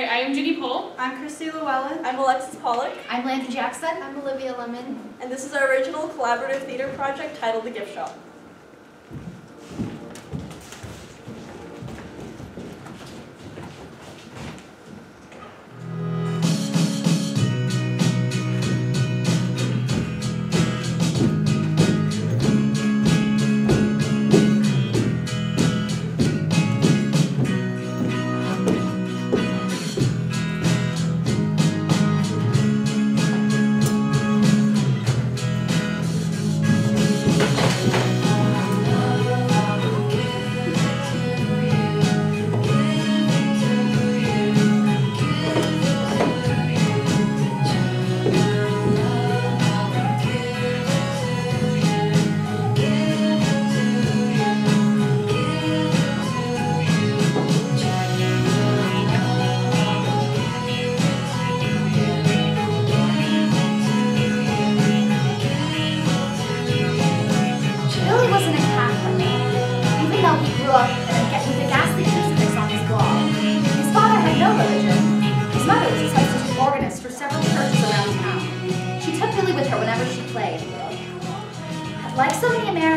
Alright, I am Judy Pohl. I'm Christy Llewellyn. I'm Alexis Pollock, I'm Landry Jackson. I'm Olivia Lemon. and this is our original collaborative theater project titled The Gift Shop.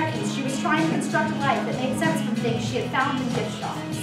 Americans, she was trying to construct a life that made sense from things she had found in gift shops.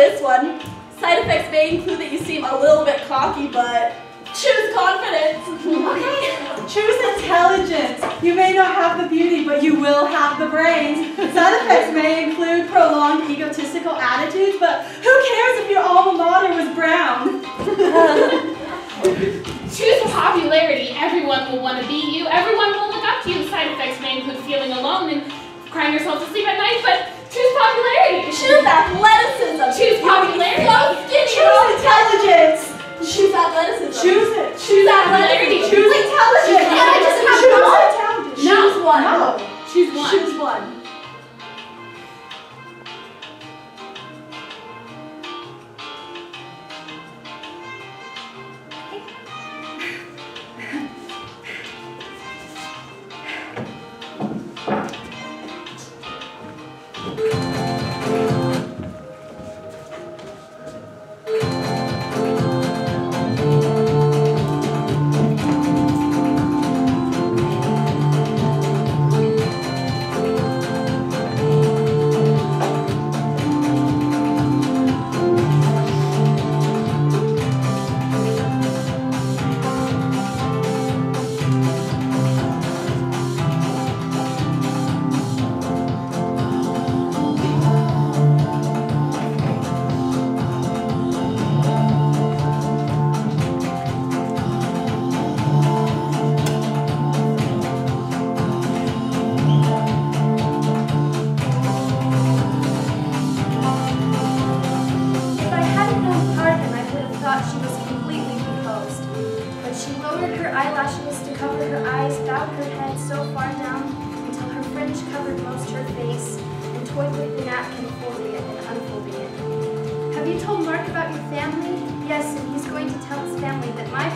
This one. Side effects may include that you seem a little bit cocky, but choose confidence! Okay? choose intelligence. You may not have the beauty, but you will have the brains. Side effects may include prolonged egotistical attitudes, but who cares if your alma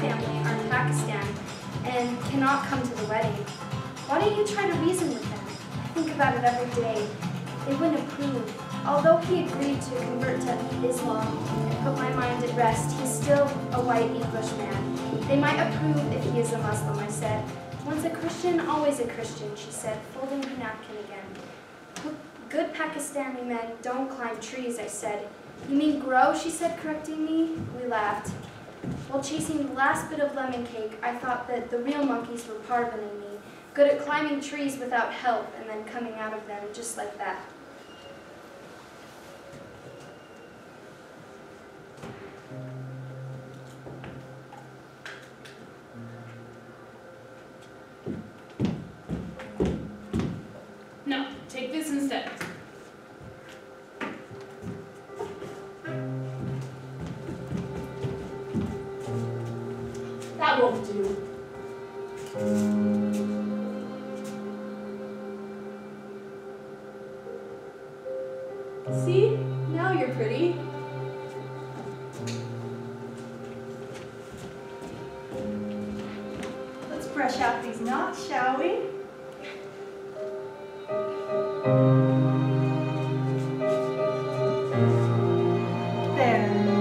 family are in Pakistan and cannot come to the wedding. Why don't you try to reason with them? I think about it every day. They wouldn't approve. Although he agreed to convert to Islam and put my mind at rest, he's still a white English man. They might approve if he is a Muslim, I said. Once a Christian, always a Christian, she said, folding her napkin again. Good Pakistani men don't climb trees, I said. You mean grow, she said, correcting me. We laughed. While chasing the last bit of lemon cake, I thought that the real monkeys were pardoning me, good at climbing trees without help and then coming out of them just like that. See? Now you're pretty. Let's brush out these knots, shall we? There.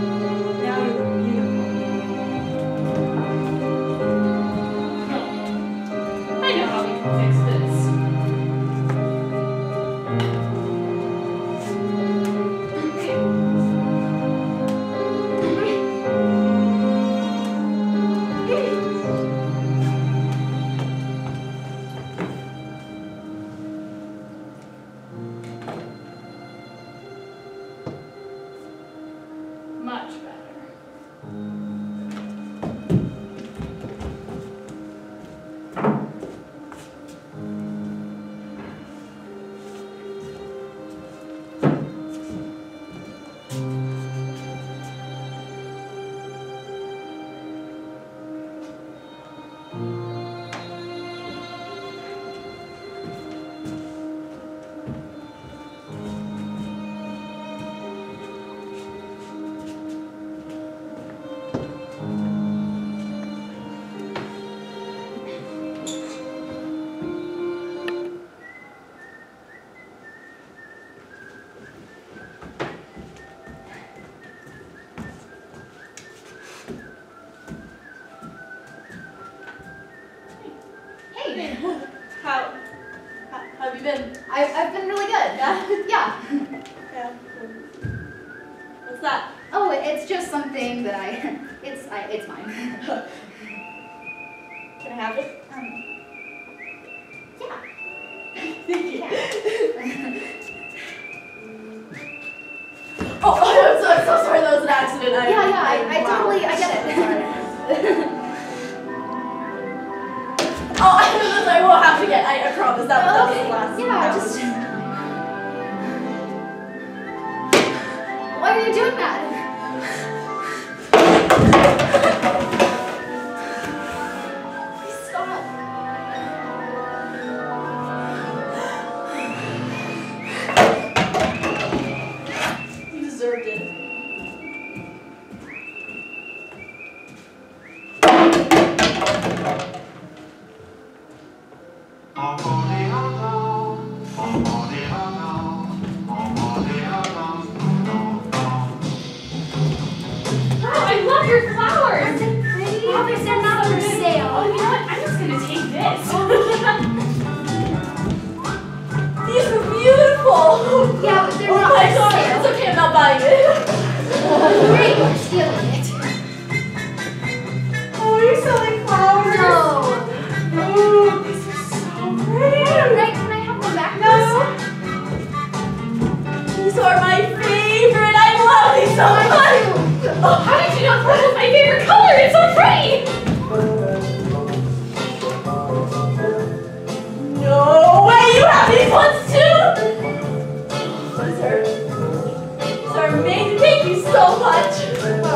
Much better. Have you been? I've, I've been really good. Yeah? Yeah. Yeah. What's that? Oh, it's just something that I, it's, I, it's mine. Can I have it? Um, yeah. Thank you. Yeah. Oh, I'm so, I'm so sorry. That was an accident. I, Yeah, yeah, I- I wow. totally- I get it. Oh, to get. I, I promise. That, that was the last. Yeah, that just. was- Why are you doing that? Please stop. You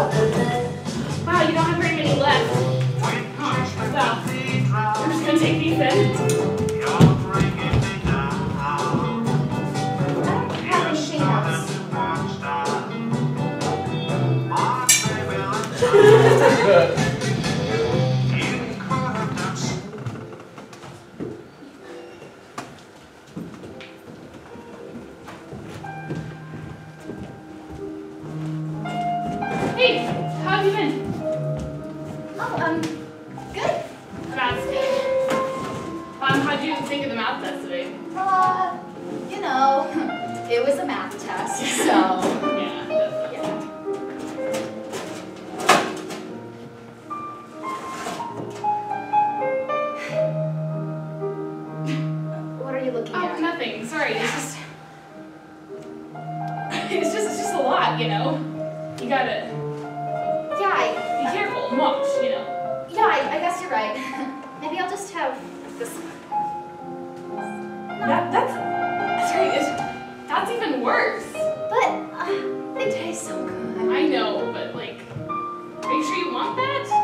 Wow, you don't have very many left. Well, I'm just gonna take these then. Um, good. Math's good. Um, how'd you think of the math test today? Uh, you know, it was a math test, so. yeah. What are you looking oh, at? nothing. Sorry, it's just... it's just, it's just a lot, you know? You gotta... Yeah, I... Be careful watch, you know? Yeah, I, I guess you're right. Maybe I'll just have this. That that's that's right. It's, that's even worse. But uh, they taste so good. I know, but like, are you sure you want that?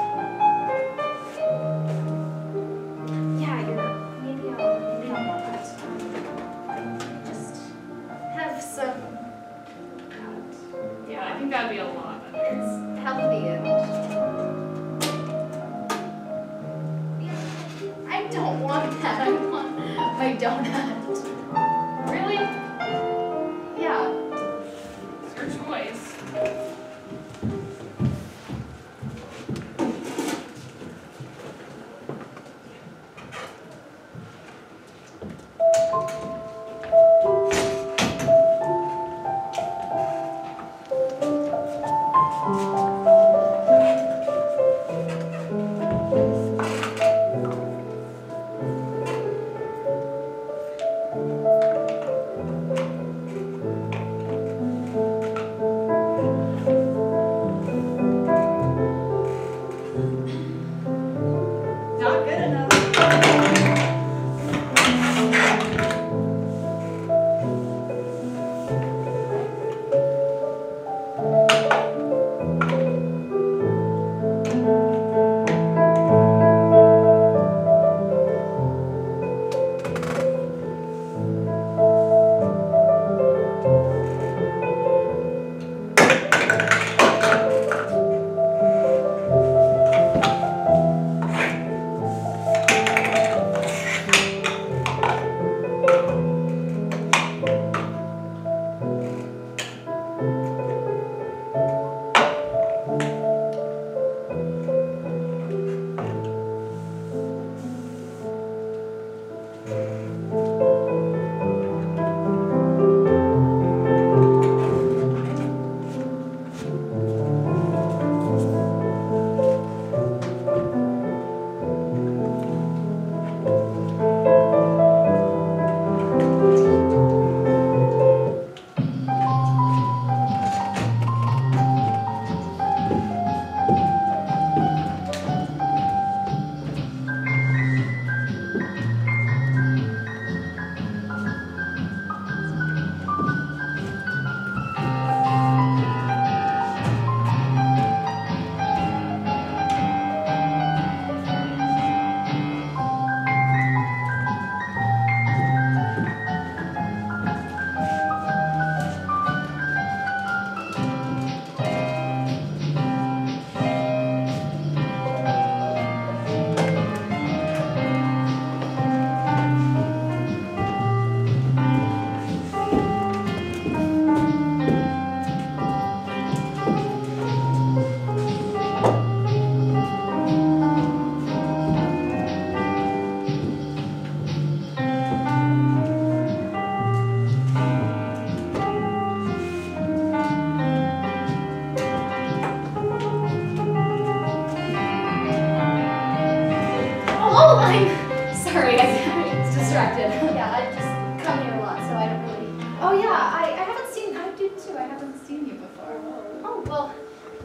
distracted. yeah, I just come here a lot, so I don't really. Oh yeah, I, I haven't seen. I do too. I haven't seen you before. Oh well,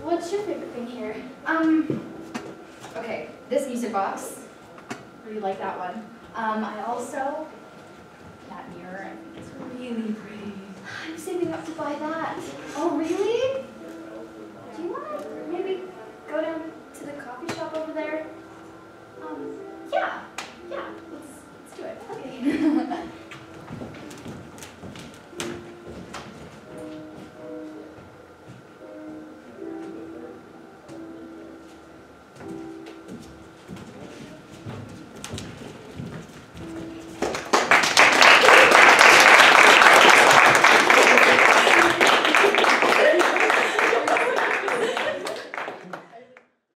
what's your favorite thing here? Um. Okay, this music box. Really like that one. Um, I also that mirror. It's really pretty. I'm saving up to buy that. Oh really? Do you want to maybe go down to the coffee shop over there? Um.